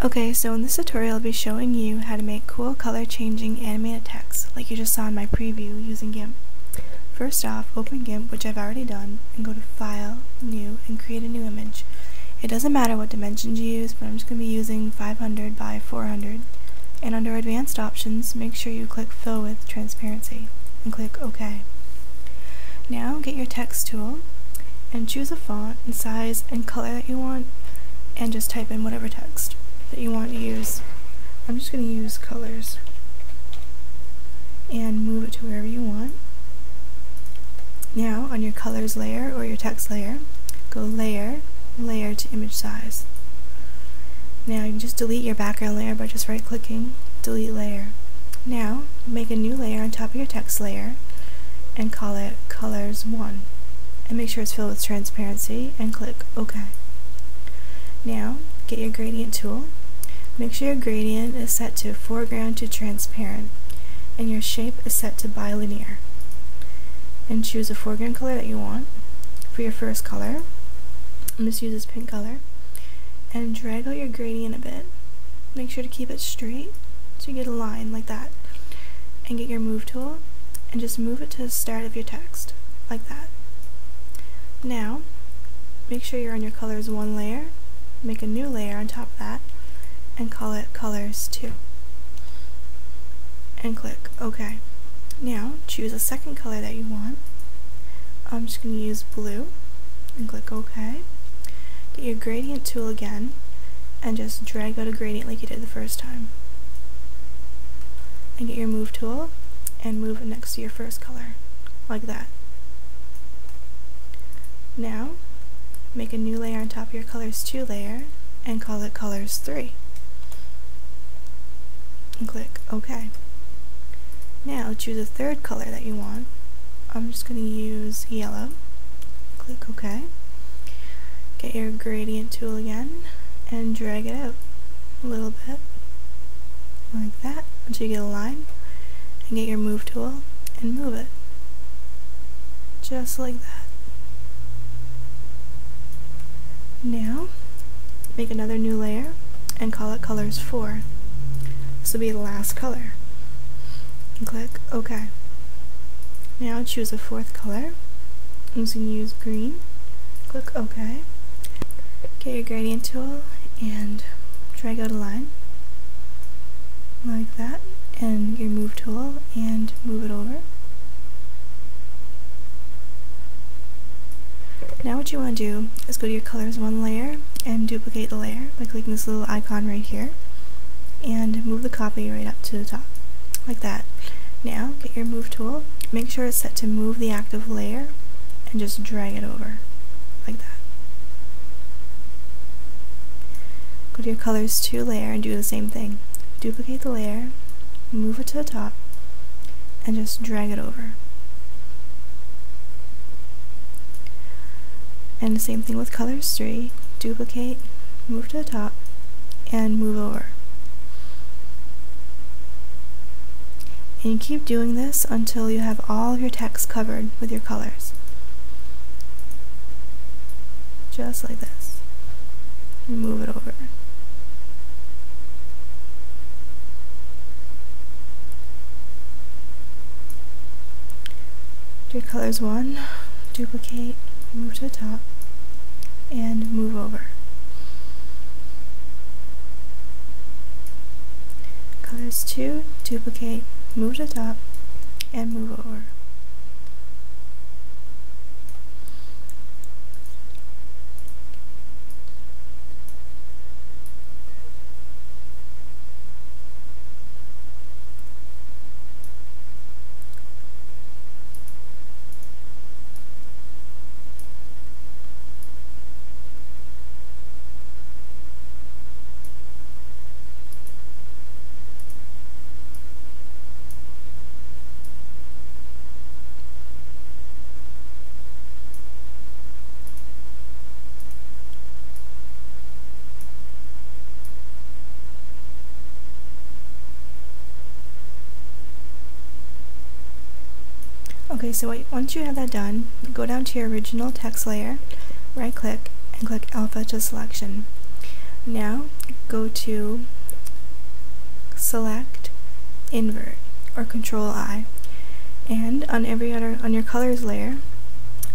Okay, so in this tutorial I'll be showing you how to make cool color changing animated text like you just saw in my preview using GIMP. First off, open GIMP, which I've already done, and go to File, New, and create a new image. It doesn't matter what dimensions you use, but I'm just going to be using 500 by 400. And under Advanced Options, make sure you click Fill with Transparency, and click OK. Now get your text tool, and choose a font and size and color that you want, and just type in whatever text that you want to use. I'm just going to use colors and move it to wherever you want. Now on your colors layer or your text layer, go layer, layer to image size. Now you can just delete your background layer by just right clicking, delete layer. Now make a new layer on top of your text layer and call it colors 1 and make sure it's filled with transparency and click OK. Now get your gradient tool Make sure your gradient is set to foreground to transparent and your shape is set to bilinear. And choose a foreground color that you want for your first color. I'm just use this pink color. And drag out your gradient a bit. Make sure to keep it straight so you get a line like that. And get your move tool and just move it to the start of your text, like that. Now, make sure you're on your colors one layer, make a new layer on top of that, and call it colors 2 and click OK. Now choose a second color that you want. I'm just going to use blue and click OK. Get your gradient tool again and just drag out a gradient like you did the first time. And get your move tool and move it next to your first color, like that. Now, make a new layer on top of your colors 2 layer and call it colors 3 and click OK. Now choose a third color that you want. I'm just going to use yellow. Click OK. Get your gradient tool again and drag it out a little bit like that until you get a line and get your move tool and move it just like that. Now make another new layer and call it colors 4. This will be the last color. Click OK. Now choose a fourth color. I'm just going to use green. Click OK. Get your gradient tool and drag out a line like that and your move tool and move it over. Now what you want to do is go to your colors one layer and duplicate the layer by clicking this little icon right here and move the copy right up to the top, like that. Now, get your move tool, make sure it's set to move the active layer, and just drag it over, like that. Go to your colors 2 layer and do the same thing. Duplicate the layer, move it to the top, and just drag it over. And the same thing with colors 3, duplicate, move to the top, and move over. And you keep doing this until you have all of your text covered with your colors. Just like this. Move it over. Do your colors one, duplicate, move to the top, and move over. Colors two, duplicate, move the top, and move over. Okay, so once you have that done, go down to your original text layer, right click, and click Alpha to Selection. Now go to select invert or control I and on every other on your colors layer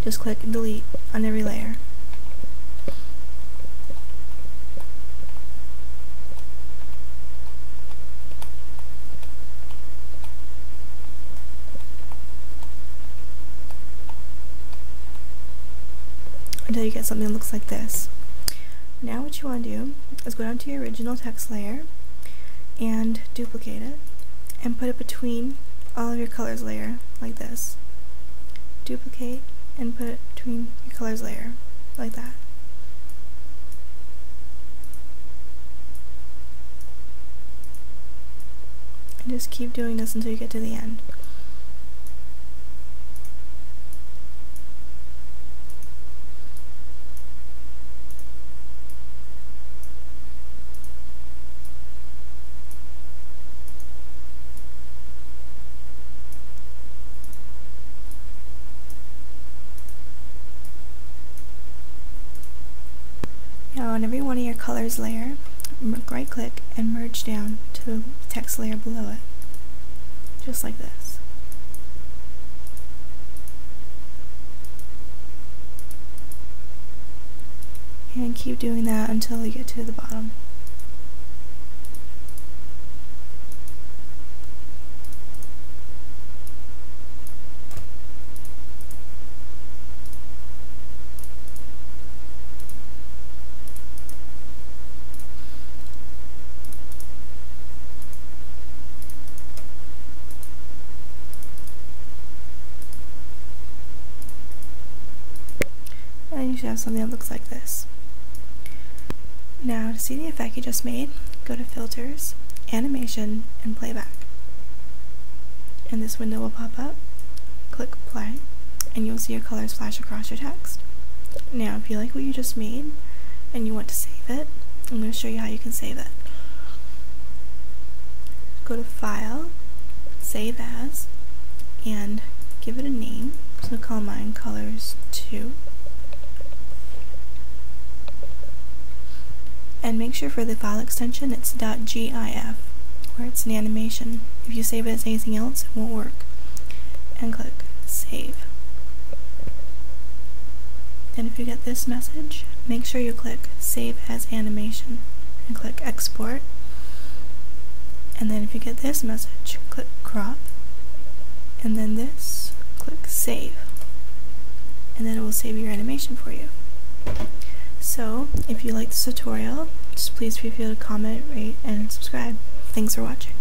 just click delete on every layer until you get something that looks like this. Now what you want to do is go down to your original text layer and duplicate it and put it between all of your colors layer like this. Duplicate and put it between your colors layer like that. And just keep doing this until you get to the end. Now on every one of your colors layer, right click and merge down to the text layer below it. Just like this. And keep doing that until you get to the bottom. and you have something that looks like this. Now to see the effect you just made, go to Filters, Animation, and Playback. And this window will pop up, click Play, and you'll see your colors flash across your text. Now if you like what you just made, and you want to save it, I'm going to show you how you can save it. Go to File, Save As, and give it a name. So call mine Colors 2. And make sure for the file extension it's .gif, where it's an animation. If you save it as anything else, it won't work. And click Save. Then if you get this message, make sure you click Save as Animation and click Export. And then if you get this message, click Crop. And then this, click Save. And then it will save your animation for you. So, if you like this tutorial, just please feel free to comment, rate, and subscribe. Thanks for watching.